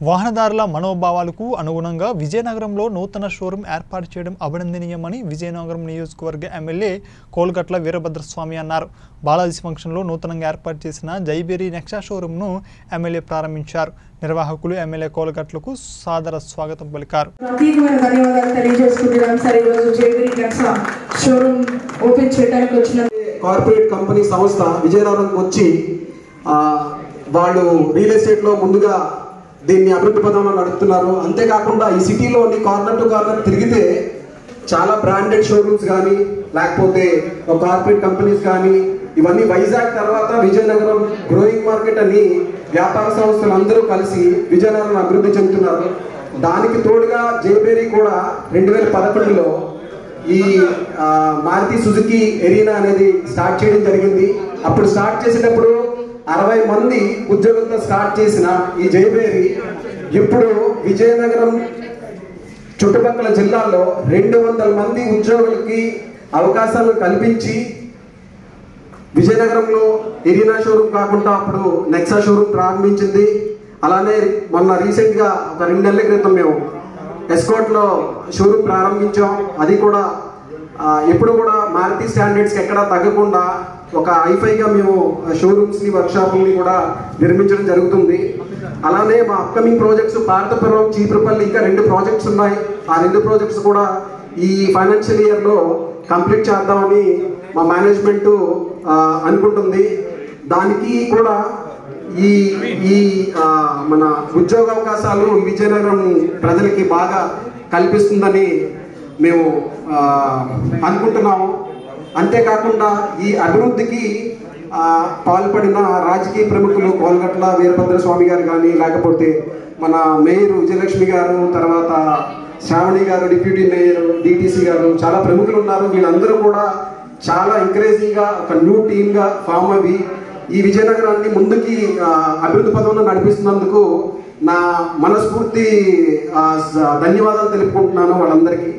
వాహనదారుల మనోభావాలకు అనుగుణంగా విజయనగరంలో నూతన షోరూం ఏర్పాటు చేయడం అభినందనీయమని విజయనగరం నియోజకవర్గ ఎమ్మెల్యే కోల్గట్ల వీరభద్రస్వామి అన్నారు. బాలాజీ ఫంక్షన్లో నూతనంగా ఏర్పాటు చేసిన జైబేరీ నెక్సా షోరూంను ఎమ్మెల్యే ప్రారంభించారు. నిర్వాహకులు ఎమ్మెల్యే కోల్గట్లకు సాదర స్వాగతం పలికారు. ప్రత్యేకమైన ధన్యవాదాలు తెలియజేసుకుంటున్నాం. సార్ ఈరోజు జేబిరి నెక్సా షోరూమ్ ఓపెన్ చేయడానికి వచ్చిన కార్పొరేట్ కంపెనీ సంస్థ విజయనగరంకి వచ్చి ఆ, వాళ్ళు రియల్ ఎస్టేట్లో ముందుగా దీన్ని అభివృద్ధి పదంలో నడుపుతున్నారు. అంతేకాకుండా ఈ సిటీలోని కార్నర్ టు కార్నర్ తిరిగితే చాలా బ్రాండెడ్ షోరూమ్స్ కానీ లేకపోతే కార్పొరేట్ కంపెనీస్ కానీ ఇవన్నీ వైజాగ్ తర్వాత విజయనగరం గ్రోయింగ్ మార్కెట్ అని వ్యాపార సంస్థలు అందరూ కలిసి విజయనగరం అభివృద్ధి చెందుతున్నారు. దానికి తోడుగా జేబేరీ కూడా రెండు వేల పదకొండులో ఈ మారుతి సుజుకి ఎరీనా అనేది స్టార్ట్ చేయడం జరిగింది. అప్పుడు స్టార్ట్ చేసేటప్పుడు అరవై మంది ఉద్యోగులతో స్టార్ట్ చేసిన ఈ జయబేరి ఇప్పుడు విజయనగరం చుట్టుపక్కల జిల్లాల్లో రెండు వందల మంది ఉద్యోగులకి అవకాశాలు కల్పించి విజయనగరంలో ఎరీనా షోరూమ్ కాకుండా అప్పుడు నెక్సా షోరూమ్ ప్రారంభించింది. అలానే మొన్న రీసెంట్గా ఒక రెండు నెలల క్రితం మేము ఎస్కోట్లో షోరూమ్ ప్రారంభించాం. అది కూడా ఎప్పుడు కూడా మారుతి స్టాండర్డ్స్కి ఎక్కడా తగ్గకుండా ఒక ఐఫైగా మేము షోరూమ్స్ని వర్క్షాపుల్ని కూడా నిర్మించడం జరుగుతుంది. అలానే మా అప్కమింగ్ ప్రాజెక్ట్స్ భారతపురం చీపురుపల్లి ఇంకా రెండు ప్రాజెక్ట్స్ ఉన్నాయి. ఆ రెండు ప్రాజెక్ట్స్ కూడా ఈ ఫైనాన్షియల్ ఇయర్లో కంప్లీట్ చేద్దామని మా మేనేజ్మెంట్ అనుకుంటుంది. దానికి కూడా ఈ ఈ మన ఉద్యోగ అవకాశాలు విజయనగరం ప్రజలకి బాగా కల్పిస్తుందని మేము అనుకుంటున్నాము. అంతేకాకుండా ఈ అభివృద్ధికి పాల్పడిన రాజకీయ ప్రముఖులు కోల్గట్ల వీరభద్ర స్వామి గారు కానీ లేకపోతే మన మేయర్ విజయలక్ష్మి గారు తర్వాత శ్రావణి గారు డిప్యూటీ మేయర్ డిటీసీ గారు చాలా ప్రముఖులు ఉన్నారు. వీళ్ళందరూ కూడా చాలా ఎంకరేజింగ్గా ఒక న్యూ టీమ్గా ఫామ్ అవి ఈ విజయనగరాన్ని ముందుకి అభివృద్ధి పదంలో నడిపిస్తున్నందుకు నా మనస్ఫూర్తి ధన్యవాదాలు తెలుపుకుంటున్నాను వాళ్ళందరికీ.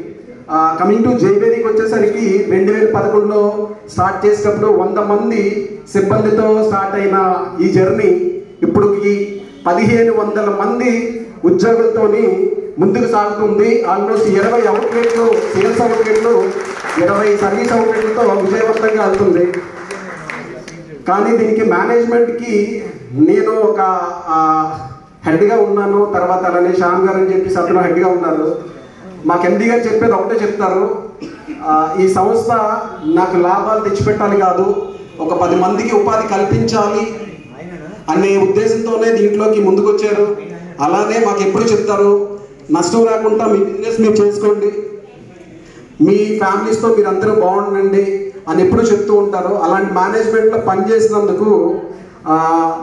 కమింగ్ టు జైబేరీకి వచ్చేసరికి రెండు వేల పదకొండులో స్టార్ట్ చేసినప్పుడు వంద మంది సిబ్బందితో స్టార్ట్ అయిన ఈ జర్నీ ఇప్పటికి పదిహేను వందల మంది ఉద్యోగులతోని ముందుకు సాగుతుంది. ఆల్మోస్ట్ ఇరవై అవుట్లెట్లు సేల్స్ అవుట్లెట్లు ఇరవై సర్వీస్ అవుట్లెట్లతో విజయవంతంగా వెళ్తుంది. కానీ దీనికి మేనేజ్మెంట్కి నేను ఒక హెడ్గా ఉన్నాను. తర్వాత అలానే శ్యామ్ గారు అని చెప్పి అతను హెడ్గా ఉన్నారు. మాకు ఎండి గారు చెప్పేది ఒకటే చెప్తారు. ఈ సంస్థ నాకు లాభాలు తెచ్చిపెట్టాలి కాదు ఒక పది మందికి ఉపాధి కల్పించాలి అనే ఉద్దేశంతోనే దీంట్లోకి ముందుకొచ్చారు. అలానే మాకు ఎప్పుడు చెప్తారు నష్టం రాకుండా మీ బిజినెస్ మీరు చేసుకోండి. మీ ఫ్యామిలీస్తో మీరు అందరూ బాగుండండి అని ఎప్పుడు చెప్తూ ఉంటారు. అలాంటి మేనేజ్మెంట్లో పనిచేసినందుకు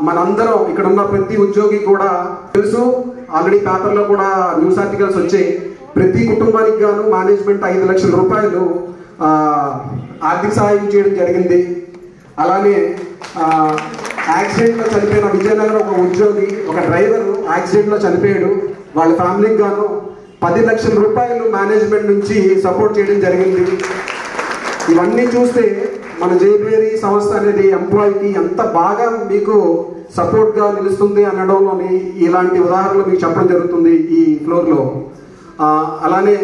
మనందరం ఇక్కడ ఉన్న ప్రతి ఉద్యోగి కూడా తెలుసు. ఆల్రెడీ పేపర్లో కూడా న్యూస్ ఆర్టికల్స్ వచ్చాయి. ప్రతి కుటుంబానికి గాను మేనేజ్మెంట్ ఐదు లక్షల రూపాయలు ఆర్థిక సహాయం చేయడం జరిగింది. అలానే యాక్సిడెంట్లో చనిపోయిన విజయనగరం ఒక ఉద్యోగి ఒక డ్రైవర్ యాక్సిడెంట్లో చనిపోయాడు. వాళ్ళ ఫ్యామిలీకి గాను పది లక్షల రూపాయలు మేనేజ్మెంట్ నుంచి సపోర్ట్ చేయడం జరిగింది. ఇవన్నీ చూస్తే మన జైబేరీ సంస్థ అనేది ఎంప్లాయీకి ఎంత బాగా మీకు సపోర్ట్గా నిలుస్తుంది అనడంలోని ఇలాంటి ఉదాహరణలు మీకు చెప్పడం జరుగుతుంది ఈ ఫ్లోర్లో అలానే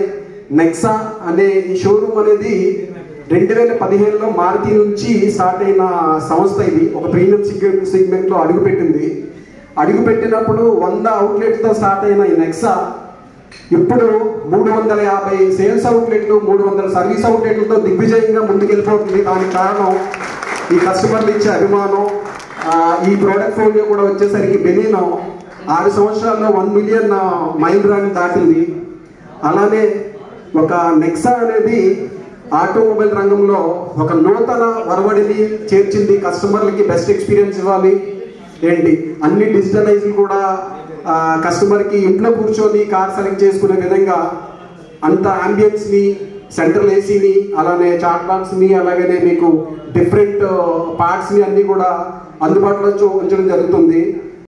నెక్సా అనే ఈ షోరూమ్ అనేది రెండు వేల పదిహేనులో మారుతి నుంచి స్టార్ట్ అయిన సంస్థ ఇది. ఒక ప్రీమియం సిగ్మెంట్ సెగ్మెంట్లో అడుగుపెట్టింది. అడుగుపెట్టినప్పుడు వంద అవుట్లెట్తో స్టార్ట్ అయిన ఈ నెక్సా ఇప్పుడు మూడు వందల యాభై సేల్స్ అవుట్లెట్లు మూడు వందల సర్వీస్ అవుట్లెట్లతో దిగ్విజయంగా ముందుకెళ్ళిపోతుంది. దానికి కారణం ఈ కస్టమర్లు ఇచ్చే అభిమానం ఈ ప్రోడక్ట్ ఫోన్లో కూడా వచ్చేసరికి బెనీనం. ఆరు సంవత్సరాల్లో వన్ మిలియన్ మైల్ రాని దాటింది. అలానే ఒక నెక్సా అనేది ఆటోమొబైల్ రంగంలో ఒక నూతన వరవడిని చేర్చింది. కస్టమర్లకి బెస్ట్ ఎక్స్పీరియన్స్ ఇవ్వాలి. ఏంటి? అన్ని డిజిటలైజ్ కూడా కస్టమర్కి ఇంట్లో కూర్చొని కార్ సెలెక్ట్ చేసుకునే విధంగా అంత అంబియన్స్ని సెంట్రల్ ఏసీని అలానే చాట్ బాక్స్ని అలాగనే మీకు డిఫరెంట్ పార్ట్స్ని అన్నీ కూడా అందుబాటులో ఉంచడం జరుగుతుంది.